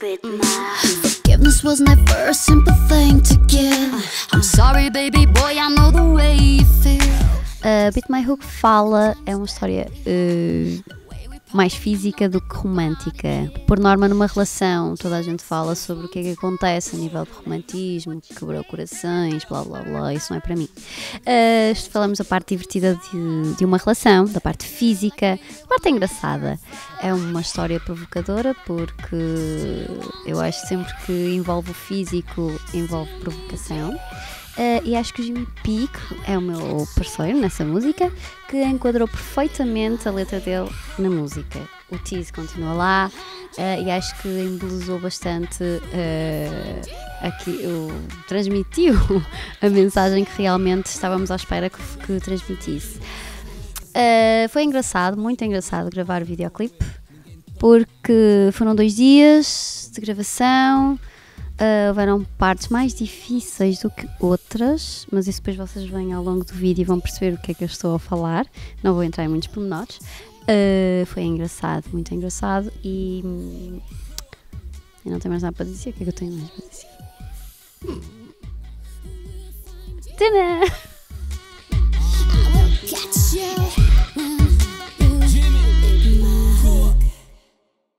bit more. Forgiveness was never a simple thing to give. I'm sorry, baby boy, I know the way you feel. Uh, Bit My Hook fala, é uma história uh, mais física do que romântica. Por norma, numa relação, toda a gente fala sobre o que é que acontece a nível de romantismo, que quebrou corações, blá blá blá, isso não é para mim. Uh, falamos da parte divertida de, de uma relação, da parte física, da parte engraçada. É uma história provocadora porque eu acho sempre que envolve o físico, envolve provocação. Uh, e acho que o Jimmy Peak é o meu parceiro nessa música, que enquadrou perfeitamente a letra dele na música. O tease continua lá uh, e acho que embelezou bastante uh, aqui, o, transmitiu a mensagem que realmente estávamos à espera que, que transmitisse. foi engraçado, muito engraçado gravar o videoclipe, porque foram dois dias de gravação. Uh, houveram partes mais difíceis do que outras, mas isso depois vocês vêm ao longo do vídeo e vão perceber o que é que eu estou a falar. Não vou entrar em muitos pormenores. Uh, foi engraçado, muito engraçado e. Hum, eu não tenho mais nada para dizer. O que é que eu tenho mais para dizer? Tadã!